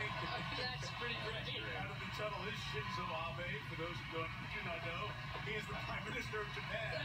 That's pretty great. Out of the tunnel is Shinzo Abe. For those who don't, do not know, he is the Prime Minister of Japan.